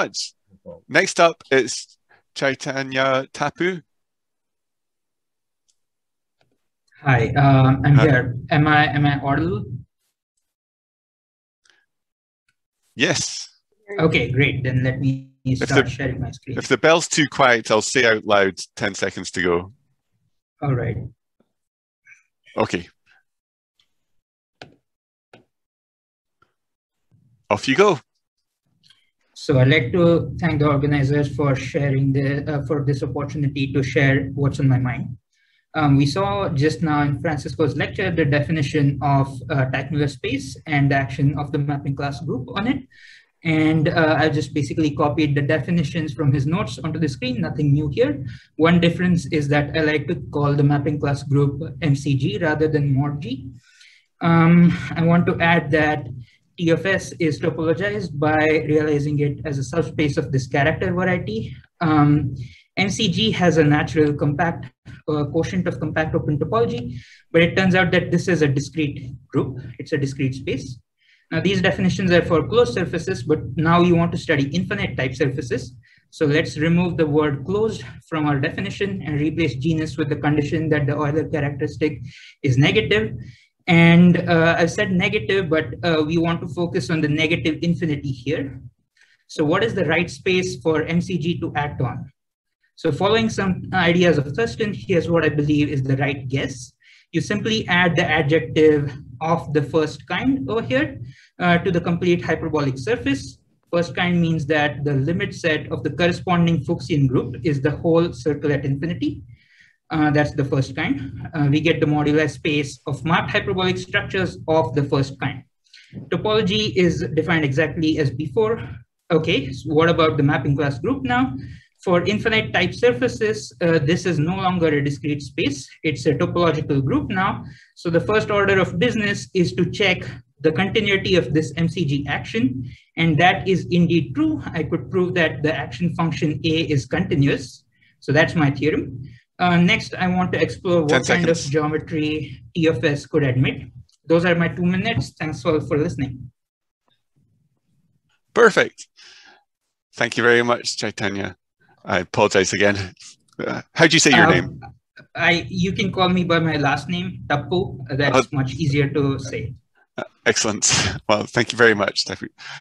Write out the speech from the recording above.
much. Next up, it's Chaitanya Tappu. Hi, um, I'm here. Am I am I audible? Yes. Okay, great. Then let me start the, sharing my screen. If the bell's too quiet, I'll say out loud 10 seconds to go. All right. Okay. Off you go. So I'd like to thank the organizers for sharing the uh, for this opportunity to share what's on my mind. Um, we saw just now in Francisco's lecture the definition of uh, Teichmuller space and the action of the mapping class group on it. And uh, I just basically copied the definitions from his notes onto the screen, nothing new here. One difference is that I like to call the mapping class group MCG rather than ModG. Um, I want to add that TFS is topologized by realizing it as a subspace of this character variety. Um, MCG has a natural compact uh, quotient of compact open topology, but it turns out that this is a discrete group. It's a discrete space. Now these definitions are for closed surfaces, but now you want to study infinite type surfaces. So let's remove the word closed from our definition and replace genus with the condition that the Euler characteristic is negative. And uh, I said negative, but uh, we want to focus on the negative infinity here. So what is the right space for MCG to act on? So following some ideas of Thurston, here's what I believe is the right guess. You simply add the adjective of the first kind over here uh, to the complete hyperbolic surface. First kind means that the limit set of the corresponding Fuchsian group is the whole circle at infinity. Uh, that's the first kind. Uh, we get the moduli space of marked hyperbolic structures of the first kind. Topology is defined exactly as before. Okay, so what about the mapping class group now? For infinite type surfaces, uh, this is no longer a discrete space. It's a topological group now. So the first order of business is to check the continuity of this MCG action. And that is indeed true. I could prove that the action function A is continuous. So that's my theorem. Uh, next, I want to explore what kind of geometry TFS could admit. Those are my two minutes. Thanks all for listening. Perfect. Thank you very much, Chaitanya. I apologize again. Uh, how do you say your um, name? I you can call me by my last name, Tappu. That's uh, much easier to say. Uh, excellent. Well, thank you very much, Tappu.